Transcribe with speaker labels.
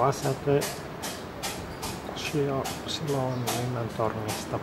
Speaker 1: kova säte Shio Silon linnan tornista.